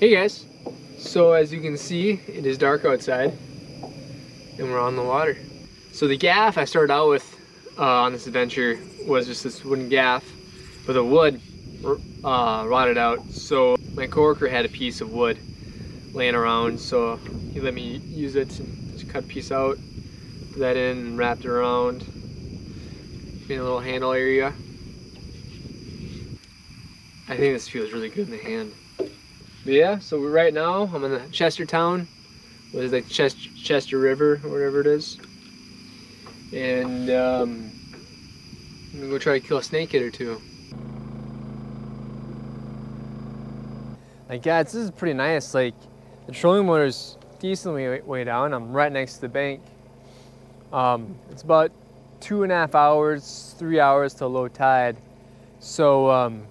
Hey guys, so as you can see, it is dark outside and we're on the water. So the gaff I started out with uh, on this adventure was just this wooden gaff with a wood uh, rotted out. So my coworker had a piece of wood laying around, so he let me use it and just cut a piece out, put that in and wrapped it around, made a little handle area. I think this feels really good in the hand. But yeah, so right now I'm in the Chestertown, is like Chester, Chester River or whatever it is. And um, I'm gonna go try to kill a snakehead or two. Like yeah, this is pretty nice. Like the trolling motor's decently way, way down. I'm right next to the bank. Um, it's about two and a half hours, three hours to low tide. So um,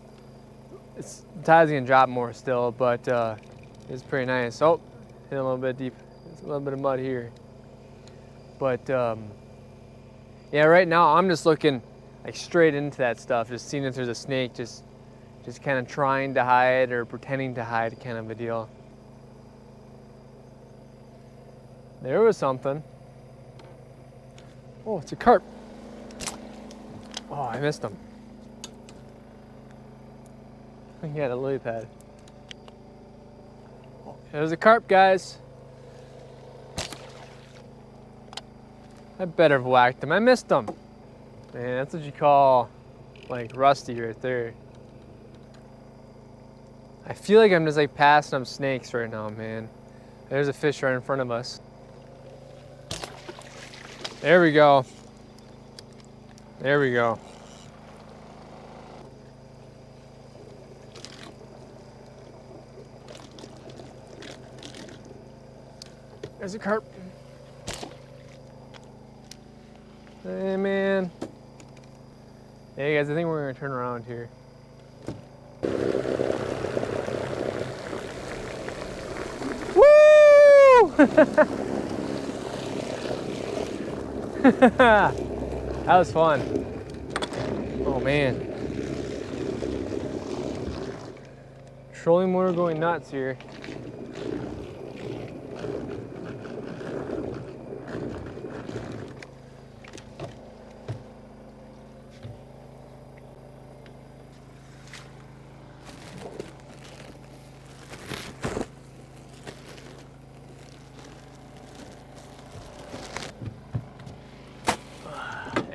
it's, the tide's gonna drop more still, but uh, it's pretty nice. Oh, hit a little bit deep. There's a little bit of mud here. But um, yeah, right now I'm just looking like straight into that stuff, just seeing if there's a snake, just just kind of trying to hide or pretending to hide kind of a deal. There was something. Oh, it's a carp. Oh, I missed him. He had a lily pad. There's a carp, guys. I better have whacked him. I missed him. Man, that's what you call like rusty right there. I feel like I'm just like passing up snakes right now, man. There's a fish right in front of us. There we go. There we go. There's a carp. Hey, man. Hey, guys, I think we're gonna turn around here. Woo! that was fun. Oh, man. Trolling motor going nuts here.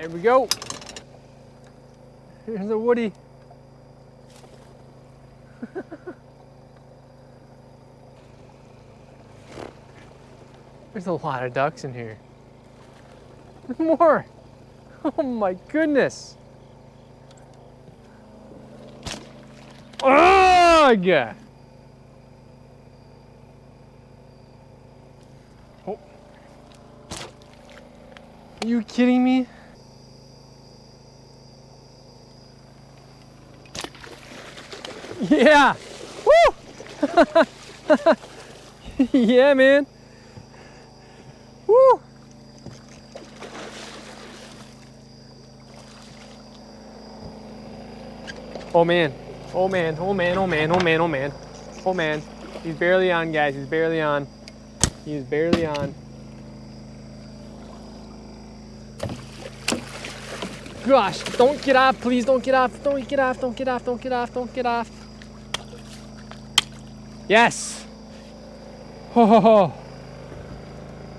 There we go. Here's a woody. There's a lot of ducks in here. More. Oh my goodness. Ugh! Oh. Are you kidding me? Yeah. Woo! yeah, man. Woo! Oh man. Oh man. Oh man. Oh man. Oh man. Oh man. Oh man. He's barely on, guys. He's barely on. He's barely on. Gosh, don't get off, please. Don't get off. Don't get off. Don't get off. Don't get off. Don't get off. Yes. Ho ho ho.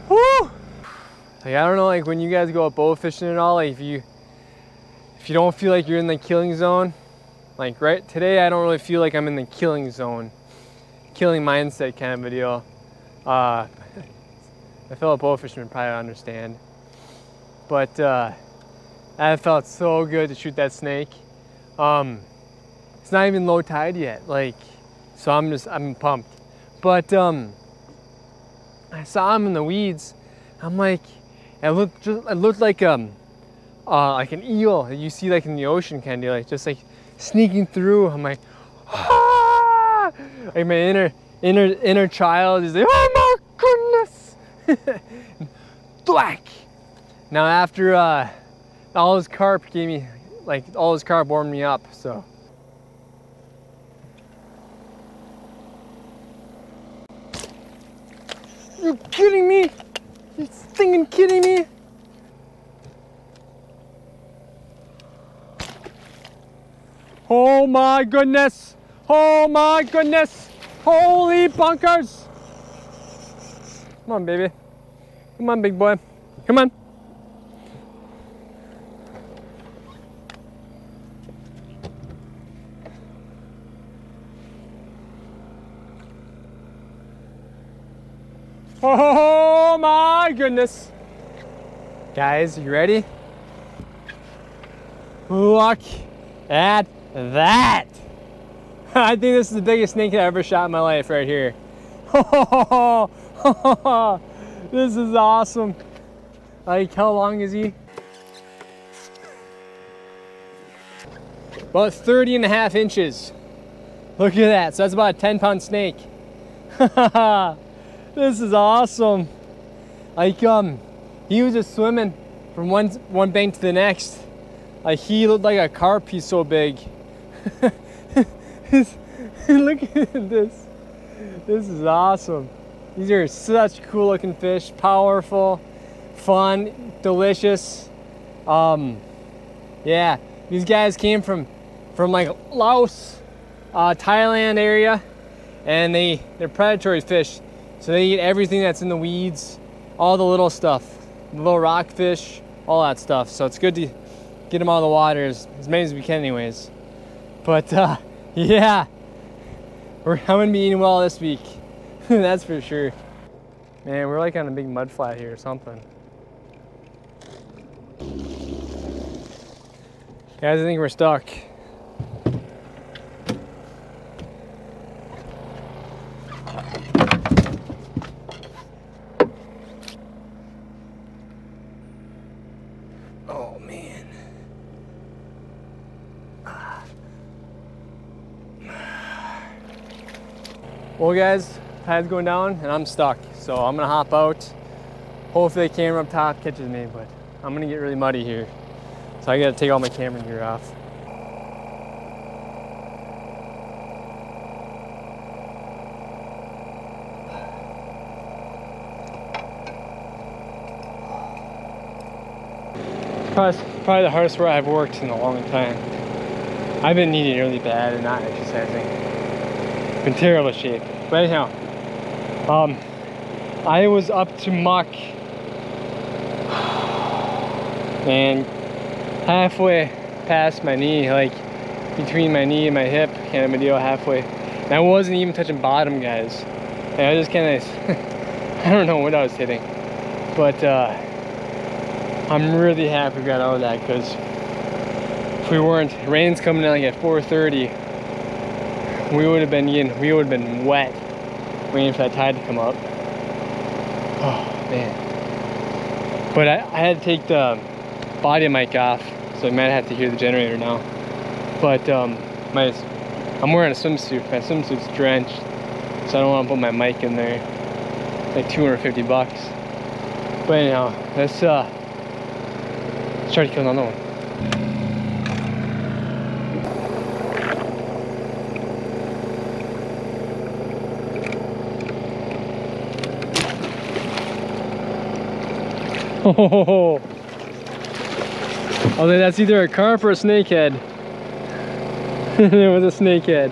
Woo. Like I don't know, like when you guys go up bow fishing and all, like if you if you don't feel like you're in the killing zone, like right today, I don't really feel like I'm in the killing zone, killing mindset kind of a deal. Uh, my fellow bow fishermen probably understand, but uh, that felt so good to shoot that snake. Um, it's not even low tide yet, like. So I'm just, I'm pumped. But um, I saw him in the weeds. I'm like, it looked just, it looked like um, uh, like an eel that you see like in the ocean, kind of like just like sneaking through. I'm like, ah! like my inner inner inner child is like, oh my goodness, thwack. Now after uh, all his carp gave me, like all his carp warmed me up, so. You kidding me? You thinking kidding me? Oh my goodness! Oh my goodness! Holy bunkers! Come on, baby. Come on, big boy. Come on. Oh my goodness. Guys, you ready? Look at that. I think this is the biggest snake I ever shot in my life right here. this is awesome. Like, how long is he? About 30 and a half inches. Look at that. So that's about a 10 pound snake. this is awesome. Like, um, he was just swimming from one, one bank to the next. Like, he looked like a carp, he's so big. Look at this. This is awesome. These are such cool looking fish, powerful, fun, delicious. Um, yeah, these guys came from from like Laos, uh, Thailand area, and they they're predatory fish, so they eat everything that's in the weeds, all the little stuff, the little rockfish, all that stuff. So it's good to get them out of the water as, as many as we can, anyways. But uh, yeah, we're, I'm gonna be eating well this week. That's for sure. Man, we're like on a big mud flat here or something. Guys, I think we're stuck. Well guys, tide's going down and I'm stuck. So I'm gonna hop out. Hopefully the camera up top catches me, but I'm gonna get really muddy here. So I gotta take all my camera gear off. Probably, probably the hardest where I've worked in a long time. I've been needing really bad and not exercising. Been terrible shape. But anyhow, um, I was up to muck and halfway past my knee, like between my knee and my hip, kind of a deal halfway. And I wasn't even touching bottom, guys. And I just kind of, I don't know what I was hitting, but uh, I'm really happy we got of that because if we weren't, rain's coming in like at 4.30, we would have been getting, we would have been wet waiting for that tide to come up. Oh man. But I, I had to take the body mic off, so I might have to hear the generator now. But um, my, I'm wearing a swimsuit. My swimsuit's drenched, so I don't want to put my mic in there. Like 250 bucks. But anyhow, let's uh, try to kill another one. Oh, think that's either a carp or a snakehead. it was a snakehead.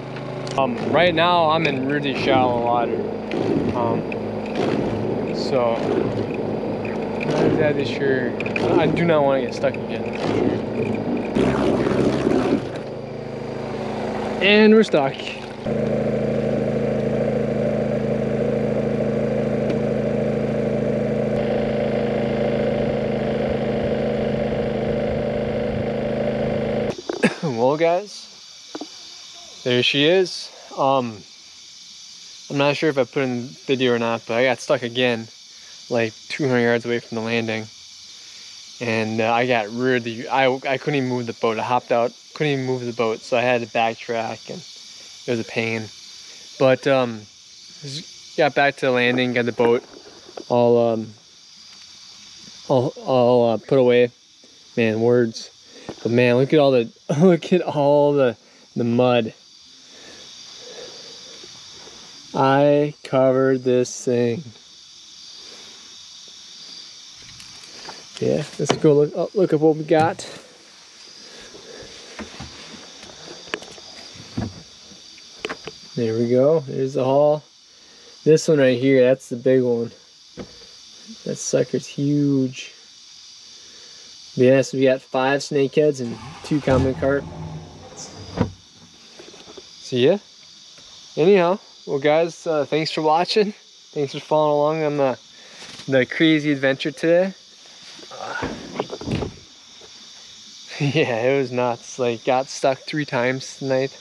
Um, right now I'm in really shallow water. Um, so, not exactly sure. I do not want to get stuck again. And we're stuck. Well guys. There she is. Um i'm not sure if i put in video or not but i got stuck again like 200 yards away from the landing. And uh, i got really i i couldn't even move the boat. I hopped out couldn't even move the boat so i had to backtrack and it was a pain. But um got back to the landing got the boat all um all, all uh, put away. Man words but man, look at all the look at all the the mud. I covered this thing. Yeah, let's go look oh, look at what we got. There we go. There's the haul. This one right here, that's the big one. That sucker's huge. Yes, we got five snakeheads and two common carp. See ya. Anyhow, well guys, uh, thanks for watching. Thanks for following along on the, the crazy adventure today. Uh, yeah, it was nuts. Like, got stuck three times tonight.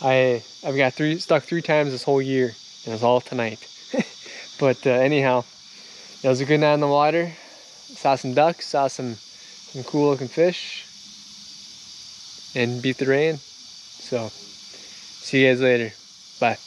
I I've got three stuck three times this whole year, and it was all tonight. but uh, anyhow, it was a good night in the water. Saw some ducks, saw some some cool looking fish, and beat the rain. So, see you guys later. Bye.